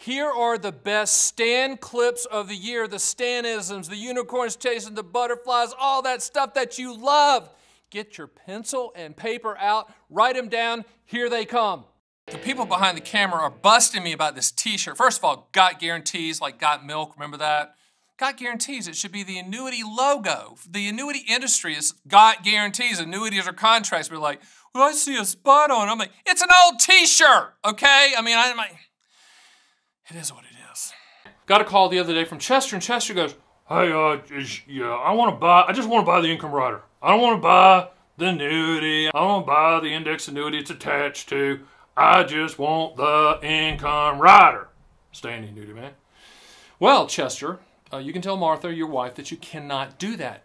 Here are the best Stan clips of the year the Stanisms, the unicorns chasing the butterflies, all that stuff that you love. Get your pencil and paper out, write them down. Here they come. The people behind the camera are busting me about this t shirt. First of all, got guarantees like got milk, remember that? Got guarantees. It should be the annuity logo. The annuity industry is got guarantees. Annuities are contracts. We're like, well, I see a spot on. it. I'm like, it's an old T-shirt, okay? I mean, I'm like, it is what it is. Got a call the other day from Chester, and Chester goes, Hey, uh, yeah, I want to buy, I just want to buy the income rider. I don't want to buy the annuity. I don't want to buy the index annuity it's attached to. I just want the income rider. Stan the annuity, man. Well, Chester, uh, you can tell Martha, your wife, that you cannot do that.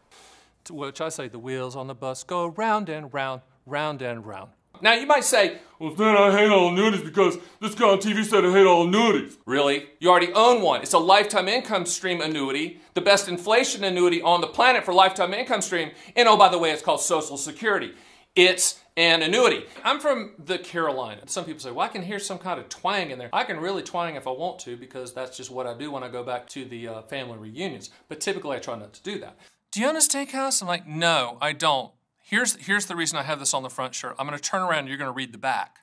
To which I say, the wheels on the bus go round and round, round and round. Now you might say, Well, then I hate all annuities because this guy on TV said I hate all annuities. Really? You already own one. It's a lifetime income stream annuity, the best inflation annuity on the planet for lifetime income stream. And oh, by the way, it's called Social Security. It's an annuity. I'm from the Carolinas. Some people say, well, I can hear some kind of twang in there. I can really twang if I want to because that's just what I do when I go back to the uh, family reunions. But typically I try not to do that. Do you own a steakhouse? I'm like, no, I don't. Here's, here's the reason I have this on the front shirt. I'm going to turn around and you're going to read the back.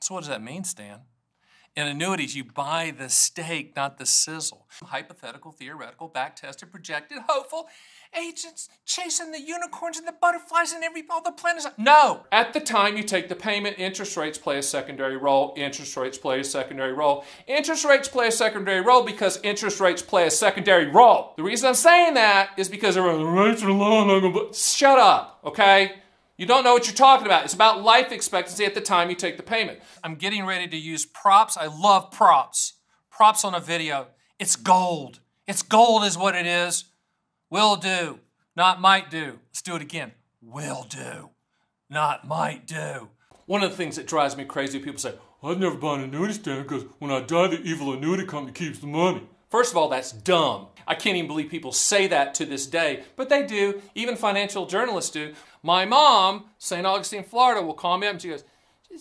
So what does that mean, Stan? In annuities, you buy the steak, not the sizzle. Hypothetical, theoretical, back-tested, projected, hopeful, agents chasing the unicorns and the butterflies and every all the planets. No! At the time you take the payment, interest rates play a secondary role. Interest rates play a secondary role. Interest rates play a secondary role because interest rates play a secondary role. The reason I'm saying that is because the rates are low. I'm gonna... Shut up, okay? You don't know what you're talking about. It's about life expectancy at the time you take the payment. I'm getting ready to use props. I love props. Props on a video. It's gold. It's gold is what it is. Will do, not might do. Let's do it again. Will do, not might do. One of the things that drives me crazy, people say, I'd never buy an annuity stand because when I die, the evil annuity company keeps the money. First of all, that's dumb. I can't even believe people say that to this day, but they do. Even financial journalists do. My mom, St. Augustine, Florida, will call me up and she goes,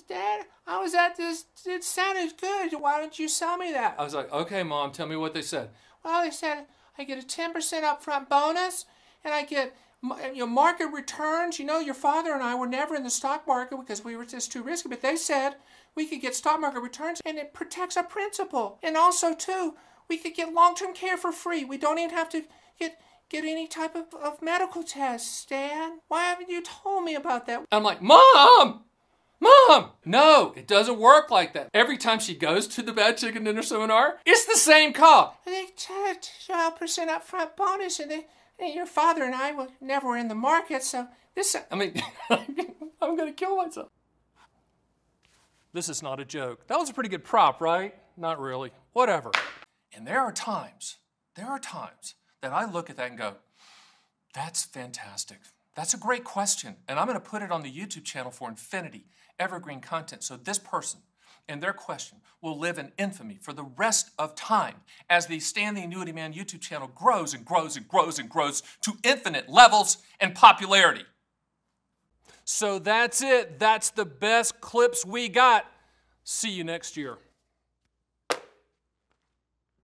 Dad, I was at this, it sounded good. Why don't you sell me that? I was like, okay, Mom, tell me what they said. Well, they said I get a 10% upfront bonus and I get you know, market returns. You know, your father and I were never in the stock market because we were just too risky, but they said we could get stock market returns and it protects our principal. And also, too, we could get long-term care for free. We don't even have to get get any type of, of medical test, Stan. Why haven't you told me about that? I'm like, Mom! Mom! No, it doesn't work like that. Every time she goes to the Bad Chicken Dinner seminar, it's the same call. They charge 12% upfront bonus, and, they, and your father and I were never in the market, so this, uh, I mean, I'm gonna kill myself. This is not a joke. That was a pretty good prop, right? Not really. Whatever. And there are times, there are times that I look at that and go, that's fantastic. That's a great question. And I'm going to put it on the YouTube channel for infinity, evergreen content. So this person and their question will live in infamy for the rest of time as the Stan the Annuity Man YouTube channel grows and grows and grows and grows to infinite levels and popularity. So that's it. That's the best clips we got. See you next year.